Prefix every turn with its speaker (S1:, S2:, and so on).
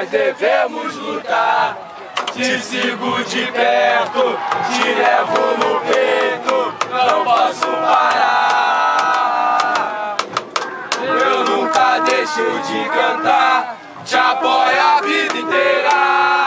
S1: nós devemos lutar. Te sigo de perto, te levo no peito, não posso parar. Eu nunca deixo de cantar, te apoio a vida inteira.